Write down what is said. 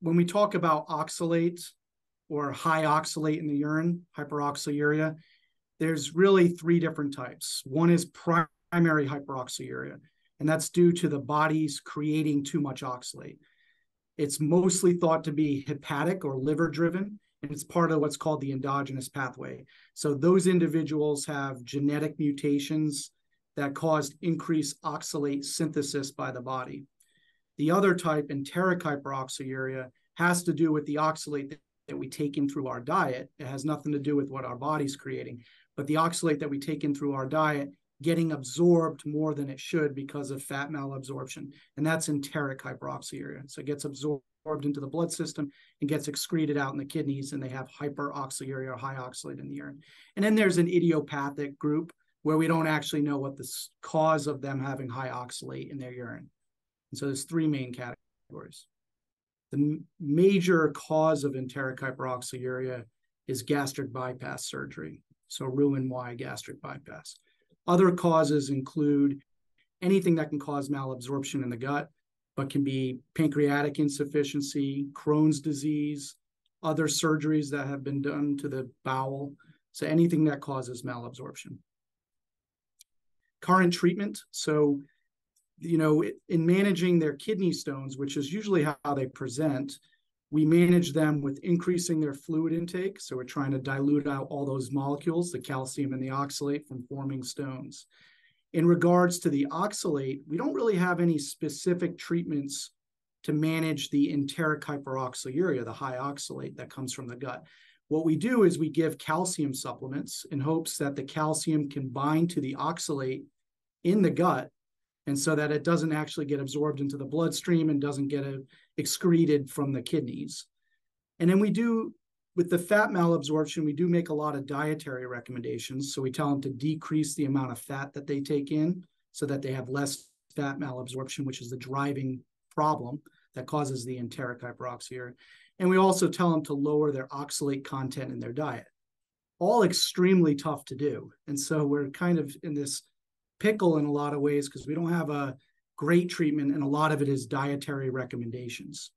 when we talk about oxalate or high oxalate in the urine, hyperoxaluria, there's really three different types. One is primary hyperoxaluria, and that's due to the body's creating too much oxalate. It's mostly thought to be hepatic or liver driven, and it's part of what's called the endogenous pathway. So those individuals have genetic mutations that caused increased oxalate synthesis by the body. The other type, enteric hyperoxaluria, has to do with the oxalate that, we take in through our diet. It has nothing to do with what our body's creating, but the oxalate that we take in through our diet getting absorbed more than it should because of fat malabsorption. And that's enteric hyperoxaluria. So it gets absorbed into the blood system and gets excreted out in the kidneys, and they have hyperoxaluria or high oxalate in the urine. And then there's an idiopathic group where we don't actually know what the cause of them having high oxalate in their urine. And so there's three main categories. The major cause of enteric hyperoxaluria is gastric bypass surgery. So Roux-en-Y gastric bypass. Other causes include anything that can cause malabsorption in the gut, but can be pancreatic insufficiency, Crohn's disease, other surgeries that have been done to the bowel. So anything that causes malabsorption. Current treatment. So, you know, in managing their kidney stones, which is usually how they present, we manage them with increasing their fluid intake. So we're trying to dilute out all those molecules, the calcium and the oxalate from forming stones. In regards to the oxalate, we don't really have any specific treatments to manage the enteric hyperoxaluria, the high oxalate that comes from the gut. What we do is we give calcium supplements in hopes that the calcium can bind to the oxalate in the gut and so that it doesn't actually get absorbed into the bloodstream and doesn't get a, excreted from the kidneys. And then we do, with the fat malabsorption, we do make a lot of dietary recommendations. So we tell them to decrease the amount of fat that they take in so that they have less fat malabsorption, which is the driving problem that causes the enteric hyperoxia. And we also tell them to lower their oxalate content in their diet. All extremely tough to do. And so we're kind of in this pickle in a lot of ways because we don't have a great treatment, and a lot of it is dietary recommendations.